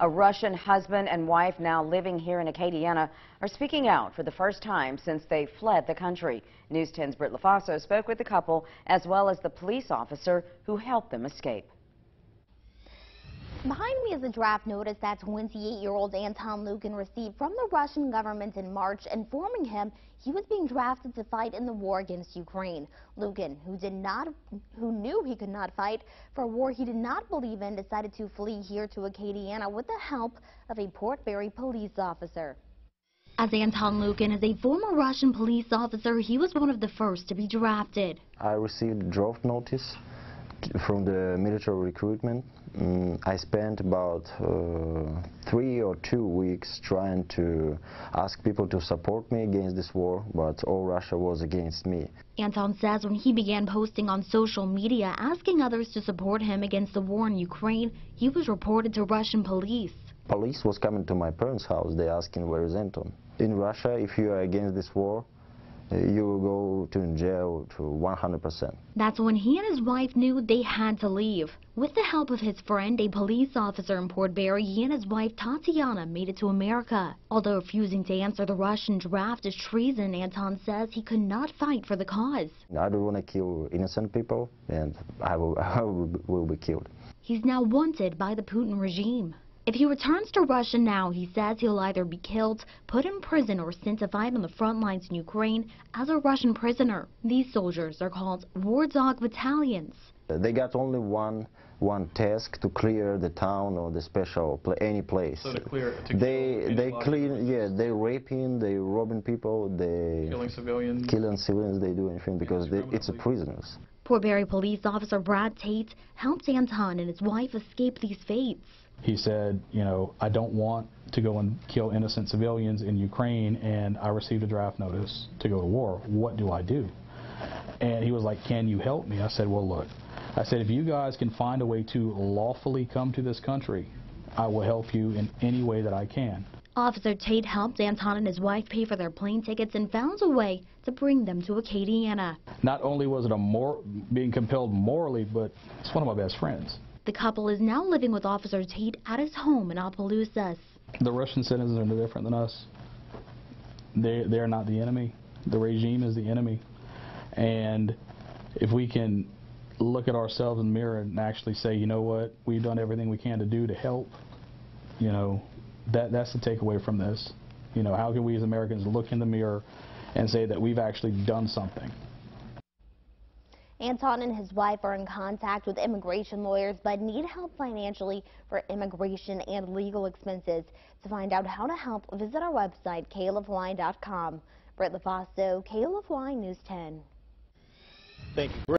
A Russian husband and wife now living here in Acadiana are speaking out for the first time since they fled the country. News 10's Britt Lofaso spoke with the couple as well as the police officer who helped them escape. Behind me is a draft notice that 28-year-old Anton Lukin received from the Russian government in March informing him he was being drafted to fight in the war against Ukraine. Lukin, who did not who knew he could not fight for a war he did not believe in, decided to flee here to Acadiana with the help of a Port Barre police officer. As Anton Lukin is a former Russian police officer, he was one of the first to be drafted. I received draft notice from the military recruitment. Mm, I spent about uh, three or two weeks trying to ask people to support me against this war, but all Russia was against me. Anton says when he began posting on social media asking others to support him against the war in Ukraine, he was reported to Russian police. Police was coming to my parents' house. They asking where is Anton. In Russia, if you are against this war, you will go to jail to 100%. That's when he and his wife knew they had to leave. With the help of his friend, a police officer in Port Barre, he and his wife Tatiana made it to America. Although refusing to answer the Russian draft as treason, Anton says he could not fight for the cause. I don't want to kill innocent people, and I will, I will be killed. He's now wanted by the Putin regime. If he returns to Russia now, he says he'll either be killed, put in prison, or sent to fight on the front lines in Ukraine as a Russian prisoner. These soldiers are called War Dog battalions. They got only one one task to clear the town or the special any place. So to clear, to they they clean yeah they raping they robbing people they killing civilians killing civilians they do anything because they, it's a prisoners. Port police officer Brad Tate helped Anton and his wife escape these fates. He said, you know, I don't want to go and kill innocent civilians in Ukraine, and I received a draft notice to go to war. What do I do? And he was like, can you help me? I said, well, look, I said, if you guys can find a way to lawfully come to this country, I will help you in any way that I can. Officer Tate helped Anton and his wife pay for their plane tickets and found a way to bring them to Acadiana. Not only was it a more being compelled morally, but it's one of my best friends. The couple is now living with Officer Tate at his home in Opelousas. The Russian citizens are no different than us. They, they're not the enemy. The regime is the enemy. And if we can look at ourselves in the mirror and actually say, you know what, we've done everything we can to do to help, you know, that, that's the takeaway from this. You know, how can we as Americans look in the mirror and say that we've actually done something? Anton and his wife are in contact with immigration lawyers but need help financially for immigration and legal expenses. To find out how to help, visit our website, klfy.com. Britt Lofaso, KLFY News 10. Thank you.